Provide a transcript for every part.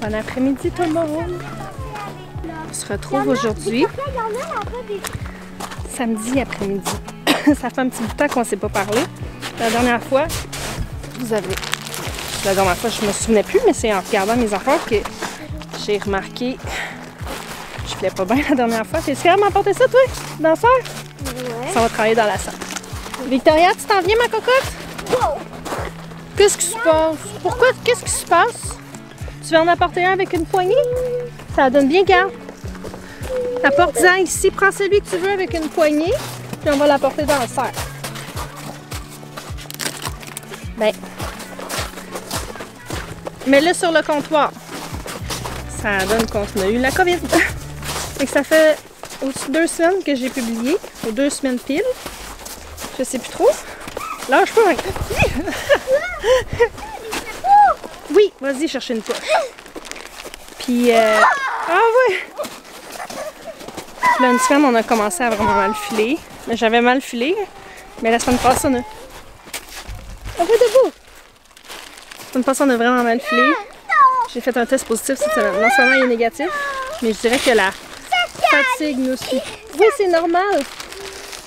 Bon après-midi tout le monde. On se retrouve aujourd'hui, samedi après-midi. Ça fait un petit bout de temps qu'on ne s'est pas parlé. La dernière fois, vous avez... La dernière fois, je me souvenais plus, mais c'est en regardant mes enfants que j'ai remarqué... Je filais pas bien la dernière fois. T'es capable m'apporter ça, toi, danseur? Ouais. Ça va travailler dans la salle. Victoria, tu t'en viens, ma cocotte? Qu'est-ce qui se passe? Pourquoi? Qu'est-ce qui se passe? Tu veux en apporter un avec une poignée? Ça donne bien garde. Apporte-en ici. Prends celui que tu veux avec une poignée, puis on va l'apporter dans le cerf. Ben. Mets-le sur le comptoir. Ça donne qu'on a eu la COVID. Fait que ça fait au-dessus de deux semaines que j'ai publié, ou deux semaines pile. Je sais plus trop. Lâche pas. Oui, vas-y chercher une poche. Puis, euh... ah ouais. Là, une semaine, on a commencé à vraiment mal filer. J'avais mal filé, mais la semaine passée, on a... Va debout. La semaine passée, on a vraiment mal filé. J'ai fait un test positif cette semaine. Non seulement il est négatif, mais je dirais que la fatigue nous suit. Oui, c'est normal.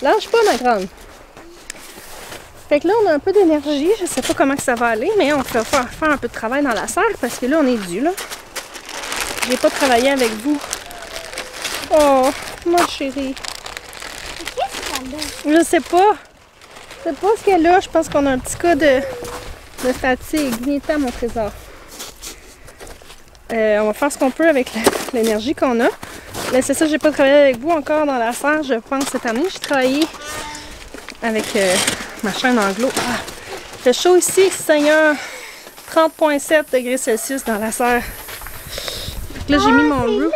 Lâche pas, ma grande. Fait là, on a un peu d'énergie. Je sais pas comment ça va aller, mais on va faire, faire un peu de travail dans la serre parce que là, on est dû, là. J'ai pas travaillé avec vous. Oh, ma chérie. Je sais pas. Je sais pas ce qu'elle a. Je pense qu'on a un petit cas de, fatigue. Viens-t'en, mon trésor. Euh, on va faire ce qu'on peut avec l'énergie qu'on a. Mais c'est ça, j'ai pas travaillé avec vous encore dans la serre, je pense, cette année. J'ai travaillé avec euh, ma chaîne anglo. Ah, il fait chaud ici, Seigneur. 30,7 degrés Celsius dans la serre. Là, j'ai mis mon Ah, c'est roux.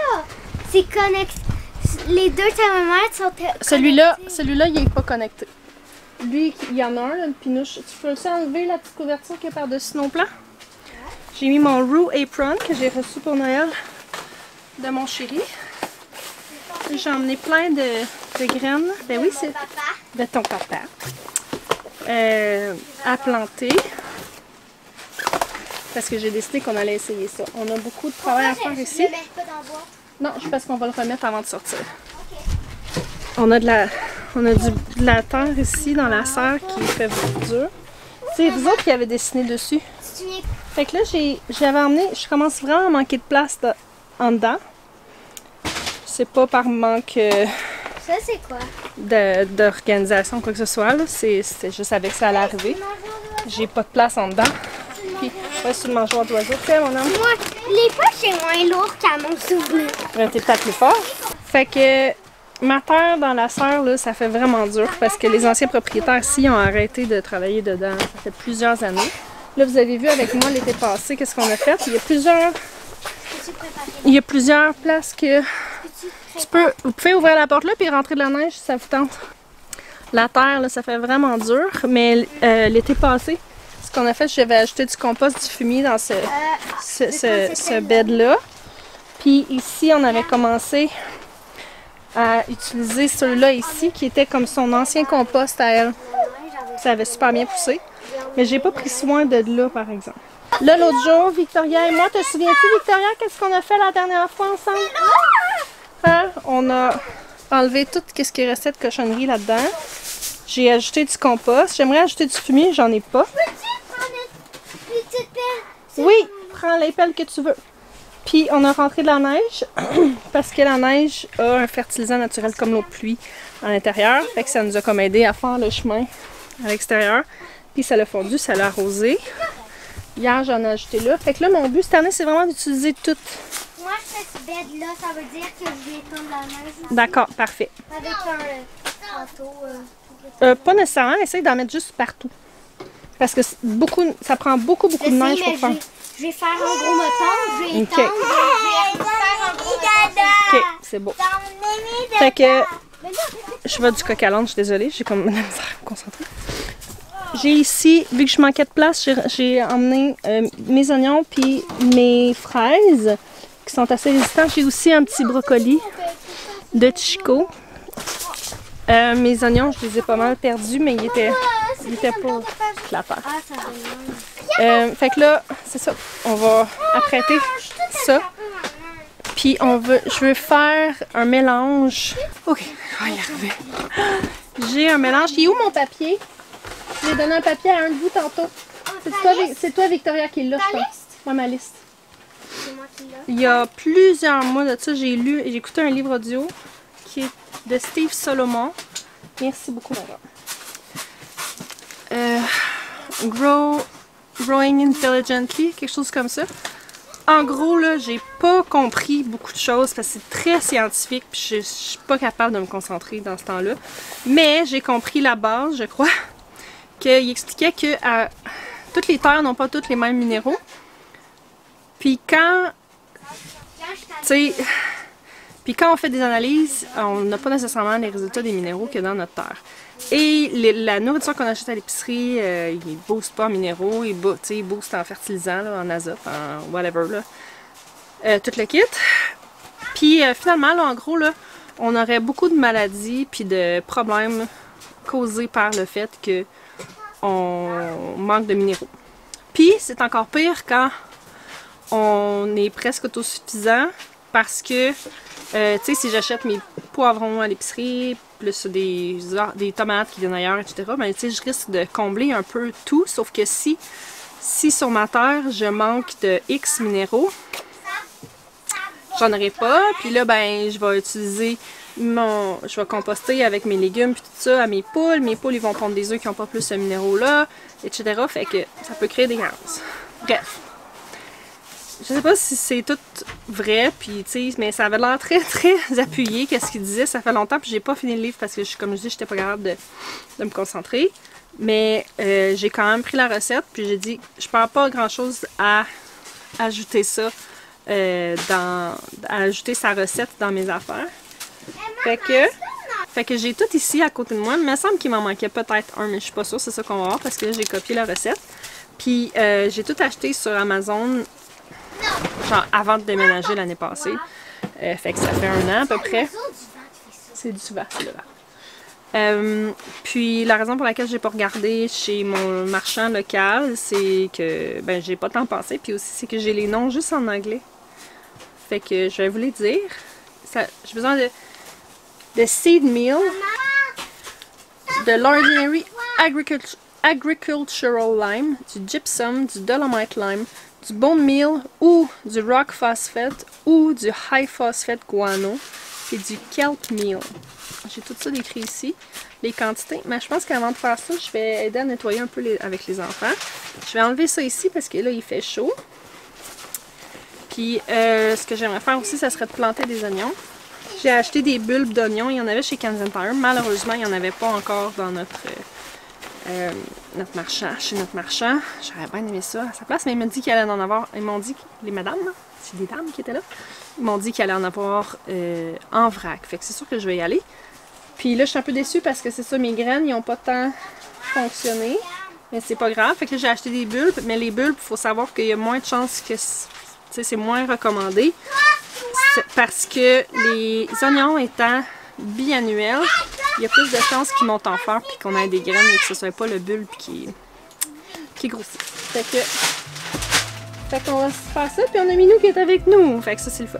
C'est connecté. Les deux thermomètres sont Celui-là, celui-là, il est pas connecté. Lui, il y en a un, là, une pinouche. Tu peux aussi enlever la petite couverture qui est par-dessus nos plans? J'ai mis mon Roo Apron que j'ai reçu pour Noël de mon chéri. J'ai emmené plein de, de graines. Ben oui, c'est de ton papa. Euh, à planter. Parce que j'ai décidé qu'on allait essayer ça. On a beaucoup de travail à faire ici. Je le mets pas dans le. Non, je pense qu'on va le remettre avant de sortir. On a de la, on a du, de la terre ici dans la serre qui fait dur. C'est vous autres qui avez dessiné dessus. Fait que là, j'ai, j'avais emmené, je commence vraiment à manquer de place de- en dedans. C'est pas par manque euh, Ça, c'est quoi? de- d'organisation quoi que ce soit. là. C'est, savais que ça allait arriver. J'ai pas de place en dedans. Puis, ouais, sur le mangeoire d'oiseau. Tiens, mon homme. Moi, les poches, c'est moins lourd qu'à mon souvenir. Ouais, T'es peut-être plus fort. Fait que ma terre dans la serre, là, ça fait vraiment dur parce que les anciens propriétaires ici ont arrêté de travailler dedans. Ça fait plusieurs années. Là, vous avez vu avec moi l'été passé, qu'est-ce qu'on a fait? Il y a plusieurs, il y a plusieurs places que tu peux, vous pouvez ouvrir la porte là puis rentrer de la neige si ça vous tente. La terre, là, ça fait vraiment dur, mais euh, l'été passé, ce qu'on a fait, j'avais ajouté du compost, du fumier dans ce, ce, ce- ce bed-là. Puis ici, on avait commencé à utiliser ceux-là ici, qui était comme son ancien compost à elle. Ça avait super bien poussé. Mais j'ai pas pris soin de là, par exemple. Là, l'autre jour, Victoria et moi, te souviens-tu, Victoria, qu'est-ce qu'on a fait la dernière fois ensemble? Hein? On a enlevé tout ce qui restait de cochonnerie là-dedans. J'ai ajouté du compost. J'aimerais ajouter du fumier, j'en ai pas. Oui, prends les pelles que tu veux. Puis on a rentré de la neige parce que la neige a un fertilisant naturel comme l'eau de pluie à l'intérieur. Fait que ça nous a comme aidé à faire le chemin à l'extérieur. Puis ça l'a fondu, ça l'a arrosé. Hier, j'en ai ajouté là. Fait que là, mon but cette année, c'est vraiment d'utiliser tout. Moi, ce bed-là, ça veut dire que je vais tondre la neige D'accord, parfait. avec un euh, manteau. euh, Euh, pas nécessairement, essaye d'en mettre juste partout. Parce que beaucoup, ça prend beaucoup, beaucoup Je de neige pour je faire. vais, je vais faire un gros moton, je vais Ok. étendre, je vais faire un gros moton. Ok, c'est beau. Fait que je vais du coq à l'âne, je suis désolée, j'ai comme la misère à me concentrer. J'ai ici, vu que je manquais de place, j'ai- j'ai emmené euh, mes oignons puis mes fraises qui sont assez résistants. J'ai aussi un petit brocoli de Chico. Euh, mes oignons, je les ai pas mal perdus, mais ils étaient, ils étaient pas mal. Euh, fait que là, c'est ça. On va apprêter ça. Puis on veut, je veux faire un mélange. Ok, je vais y arriver. J'ai un mélange. Il est où mon papier? J'ai donné un papier à un de vous tantôt. C'est toi, toi, Victoria, qui l'a, je pense. Ouais, ma liste. C'est moi qui l'ai. Il y a plusieurs mois de ça, j'ai lu et j'ai écouté un livre audio qui est de Steve Solomon. Merci beaucoup, madame. Euh, Grow, Growing Intelligently, quelque chose comme ça. En gros, là, j'ai pas compris beaucoup de choses parce que c'est très scientifique puis je, suis pas capable de me concentrer dans ce temps-là. Mais j'ai compris la base, je crois, qu'il expliquait que à- toutes les terres n'ont pas tous les mêmes minéraux. Puis quand tu sais, puis quand on fait des analyses, on n'a pas nécessairement les résultats des minéraux qu'il y a dans notre terre. Et la nourriture qu'on achète à l'épicerie, euh, ils ne boostent pas en minéraux, ils, bo- ils boostent en fertilisant, en azote, en whatever. Euh, tout le kit. Puis euh, finalement, là, en gros, là, on aurait beaucoup de maladies puis de problèmes causés par le fait que on manque de minéraux. Puis c'est encore pire quand on est presque autosuffisant parce que, euh, tu sais, si j'achète mes poivrons à l'épicerie, plus des, tomates qui viennent ailleurs, etc., ben, tu sais, je risque de combler un peu tout, sauf que si, si sur ma terre, je manque de X minéraux, j'en aurai pas, puis là, ben, je vais utiliser mon, je vais composter avec mes légumes puis tout ça à mes poules. Mes poules, ils vont pondre des œufs qui n'ont pas plus ce minéraux-là, etc. Fait que ça peut créer des carences. Bref. Je sais pas si c'est tout vrai, puis mais ça avait l'air très très appuyé, qu'est-ce qu'il disait. Ça fait longtemps, puis j'ai pas fini le livre parce que, je, comme je dis, j'étais pas capable de, de me concentrer. Mais euh, j'ai quand même pris la recette, puis j'ai dit, je parle pas grand chose à ajouter ça, euh, dans, à ajouter sa recette dans mes affaires. Fait que, fait que j'ai tout ici à côté de moi. Il me semble qu'il m'en manquait peut-être un, mais je suis pas sûre, c'est ça qu'on va voir parce que j'ai copié la recette. Puis euh, j'ai tout acheté sur Amazon, avant de déménager l'année passée. Euh, fait que ça fait un an à peu près. C'est du vent, c'est le. Euh, puis la raison pour laquelle j'ai pas regardé chez mon marchand local, c'est que ben j'ai pas tant pensé, puis aussi c'est que j'ai les noms juste en anglais. Fait que je vais vous les dire. J'ai besoin de, de seed meal, de l'ordinary agricult- agricultural lime, du gypsum, du dolomite lime, du bone meal ou du rock phosphate ou du high phosphate guano, puis du kelp meal. J'ai tout ça décrit ici, les quantités. Mais je pense qu'avant de faire ça, je vais aider à nettoyer un peu avec les enfants. Je vais enlever ça ici parce que là, il fait chaud. Puis, euh, ce que j'aimerais faire aussi, ça serait de planter des oignons. J'ai acheté des bulbes d'oignons. Il y en avait chez Kansas Tire. Malheureusement, il n'y en avait pas encore dans notre, euh, notre marchand, chez notre marchand. J'aurais bien aimé ça à sa place, mais il m'a dit qu'il allait en avoir. Ils m'ont dit, les madames, c'est des dames qui étaient là, ils m'ont dit qu'il allait en avoir euh, en vrac. Fait que c'est sûr que je vais y aller. Puis là, je suis un peu déçue parce que c'est ça, mes graines, ils n'ont pas tant fonctionné. Mais c'est pas grave. Fait que j'ai acheté des bulbes. Mais les bulbes, il faut savoir qu'il y a moins de chances que c'est moins recommandé. Parce que les oignons étant biannuels, il y a plus de chances qu'ils montent en fleurs puis qu'on ait des graines et que ce soit pas le bulbe qui, qui grossit. Fait que. Fait qu'on va se faire ça, puis on a Minou qui est avec nous. Fait que ça, c'est le fun.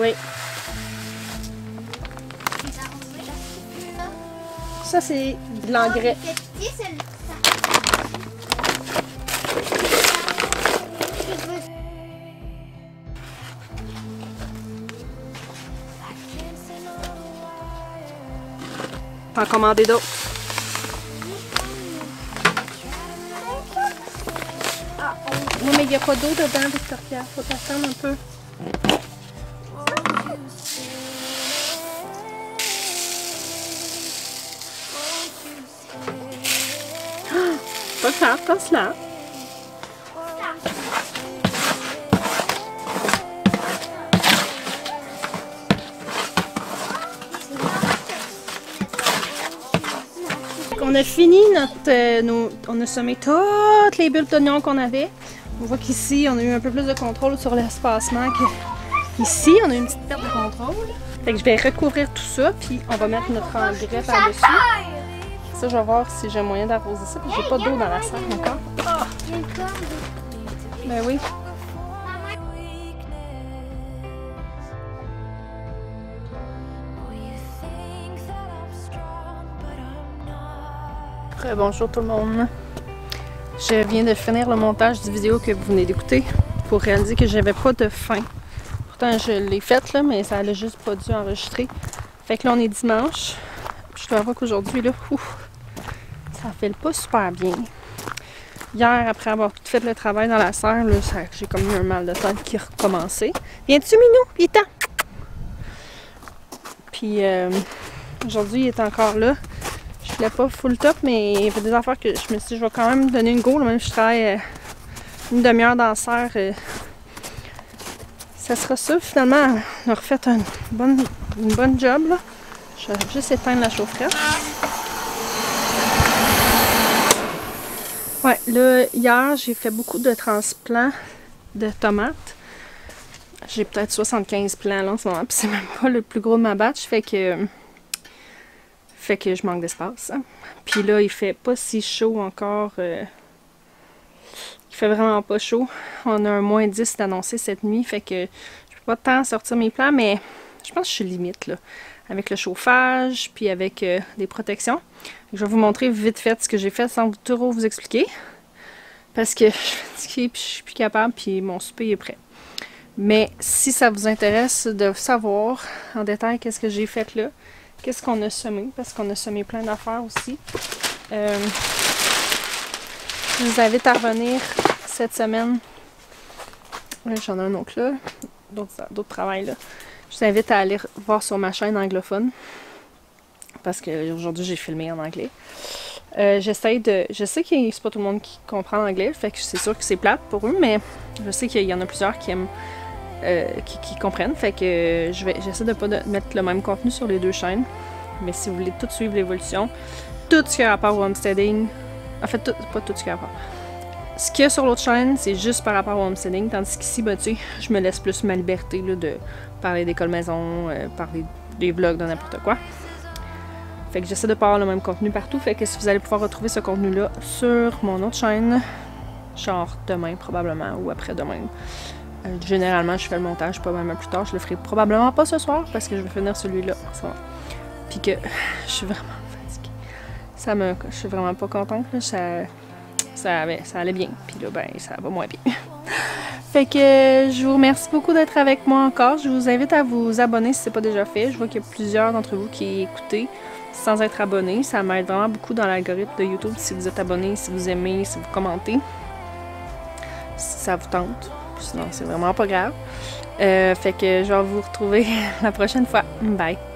Oui. Ça, c'est de l'engrais. Wire. T'en commander d'autres. Ah, Oui, mais il n'y a pas d'eau dedans, Victoria. Faut t'attendre un peu. Pas grave, passe-la. On a fini notre. euh, nos- on a semé toutes les bulbes d'oignons qu'on avait. On voit qu'ici, on a eu un peu plus de contrôle sur l'espacement que ici. On a eu une petite perte de contrôle. Fait que je vais recouvrir tout ça, puis on va mettre notre engrais par-dessus. Je vais voir si j'ai moyen d'arroser ça, puis j'ai pas d'eau dans la salle encore. Ben oui. Bonjour tout le monde. Je viens de finir le montage du vidéo que vous venez d'écouter pour réaliser que j'avais pas de fin. Pourtant, je l'ai faite là, mais ça allait juste pas dû enregistrer. Fait que là, on est dimanche. Je dois avouer qu'aujourd'hui, là, ouf, ça file pas super bien. Hier, après avoir tout fait le travail dans la serre, j'ai comme eu un mal de tête qui recommençait. Viens-tu, Minou? Il est temps! Puis euh, aujourd'hui, il est encore là. Je voulais pas full top, mais il y des affaires que je me suis dit, je vais quand même donner une go, même si je travaille euh, une demi-heure dans la serre. euh, ça sera ça, finalement. On a refait une bonne, une bonne job. Je vais juste éteindre la chaufferette. Ouais, là, hier, j'ai fait beaucoup de transplants de tomates. J'ai peut-être 75 plants là en ce moment, puis c'est même pas le plus gros de ma batch, fait que fait que je manque d'espace. hein. Puis là, il fait pas si chaud encore. euh, Il fait vraiment pas chaud. On a un moins 10 d'annoncé cette nuit, fait que je peux pas tant sortir mes plans, mais je pense que je suis limite là. Avec le chauffage, puis avec euh, des protections. Je vais vous montrer vite fait ce que j'ai fait sans trop vous expliquer. Parce que je suis fatiguée, puis je suis plus capable, puis mon souper est prêt. Mais si ça vous intéresse de savoir en détail qu'est-ce que j'ai fait là, qu'est-ce qu'on a semé, parce qu'on a semé plein d'affaires aussi. Euh, je vous invite à revenir cette semaine. J'en ai un autre là, d'autres travails là. Je vous invite à aller voir sur ma chaîne anglophone, parce qu'aujourd'hui j'ai filmé en anglais. Euh, J'essaie de. Je sais que c'est pas tout le monde qui comprend l'anglais, fait que c'est sûr que c'est plate pour eux, mais je sais qu'il y en a plusieurs qui aiment euh, qui, comprennent. Fait que j'essaie de pas de mettre le même contenu sur les deux chaînes. Mais si vous voulez tout suivre l'évolution, tout ce qui a rapport au homesteading, en fait, tout, pas tout ce qui a rapport. Ce qu'il y a sur l'autre chaîne, c'est juste par rapport au homesteading, tandis qu'ici, ben, tu sais, je me laisse plus ma liberté là, de parler d'école maison, euh, parler des vlogs, de n'importe quoi. Fait que j'essaie de pas avoir le même contenu partout. Fait que si vous allez pouvoir retrouver ce contenu-là sur mon autre chaîne, genre demain probablement ou après-demain. Euh, généralement, je fais le montage même plus tard. Je le ferai probablement pas ce soir parce que je vais finir celui-là. Puis que je suis vraiment fatiguée. Ça me, je suis vraiment pas contente. là. Ça, ça, allait bien. Puis là, ben, ça va moins bien. fait que euh, je vous remercie beaucoup d'être avec moi encore. Je vous invite à vous abonner si ce n'est pas déjà fait. Je vois qu'il y a plusieurs d'entre vous qui écoutez sans être abonnés. Ça m'aide vraiment beaucoup dans l'algorithme de YouTube si vous êtes abonné, si vous aimez, si vous commentez. Si ça vous tente. Sinon, c'est vraiment pas grave. Euh, fait que je vais vous retrouver la prochaine fois. Bye!